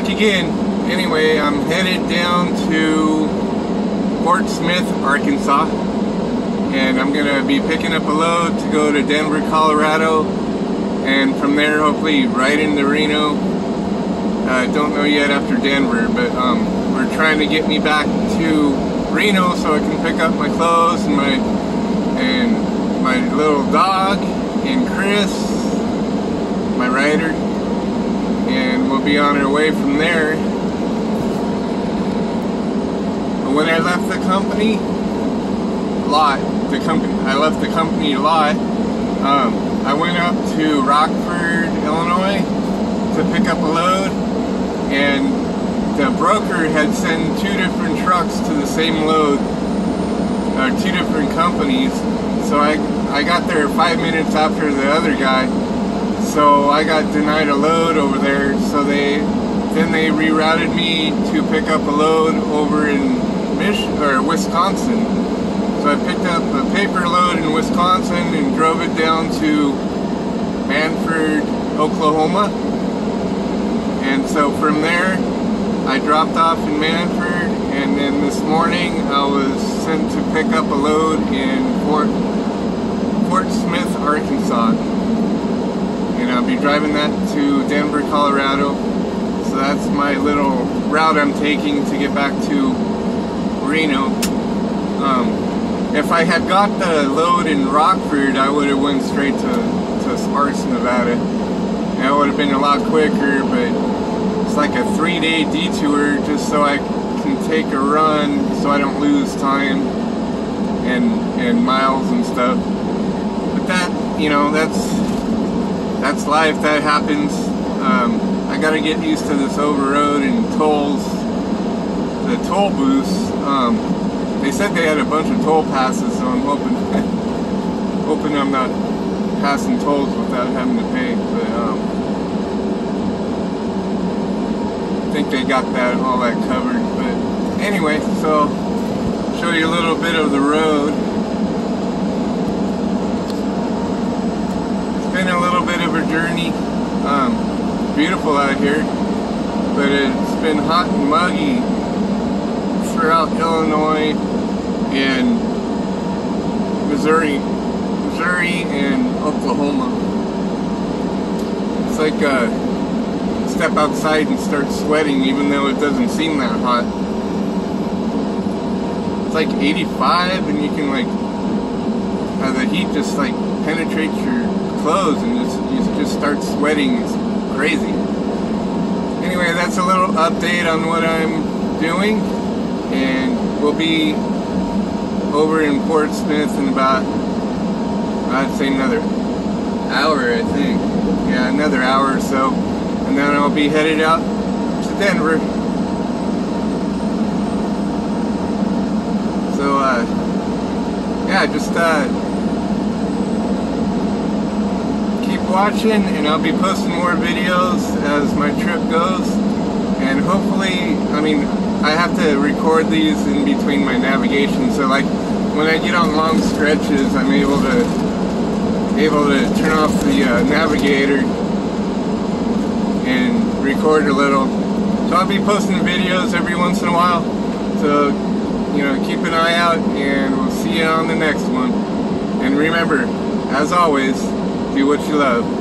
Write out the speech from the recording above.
back again. Anyway, I'm headed down to Fort Smith, Arkansas. And I'm going to be picking up a load to go to Denver, Colorado. And from there, hopefully, right into Reno. I uh, don't know yet after Denver, but um, we're trying to get me back to Reno so I can pick up my clothes and my and my little dog and Chris, my rider, be on our way from there. But when I left the company lot, the company, I left the company a lot. Um, I went up to Rockford, Illinois, to pick up a load, and the broker had sent two different trucks to the same load, or two different companies. So I I got there five minutes after the other guy, so I got denied a load over there. So they then they rerouted me to pick up a load over in Mich or Wisconsin. So I picked up a paper load in Wisconsin and drove it down to Mannford, Oklahoma. And so from there, I dropped off in Mannford, and then this morning I was sent to pick up a load in Fort Fort Smith, Arkansas. And I'll be driving that to Denver, Colorado. So that's my little route I'm taking to get back to Reno. Um, if I had got the load in Rockford, I would have went straight to, to Sparks, Nevada. That would have been a lot quicker, but it's like a three-day detour just so I can take a run so I don't lose time and, and miles and stuff But that, you know, that's that's life. That happens. Um, I got to get used to this over road and tolls. The toll booths. Um, they said they had a bunch of toll passes, so I'm hoping hoping I'm not passing tolls without having to pay. But um, I think they got that all that covered. But anyway, so show you a little bit of the road. been a little bit of a journey. Um, beautiful out here, but it's been hot and muggy throughout Illinois and Missouri, Missouri and Oklahoma. It's like uh, step outside and start sweating even though it doesn't seem that hot. It's like 85 and you can like, uh, the heat just like penetrates your clothes and just you just start sweating. It's crazy. Anyway, that's a little update on what I'm doing, and we'll be over in Fort Smith in about I'd say another hour, I think. Yeah, another hour or so, and then I'll be headed out to Denver. So, uh, yeah, just uh, watching and I'll be posting more videos as my trip goes. And hopefully I mean I have to record these in between my navigation. So like when I get on long stretches I'm able to able to turn off the uh, navigator and record a little. So I'll be posting videos every once in a while. So you know keep an eye out and we'll see you on the next one. And remember as always do what you love.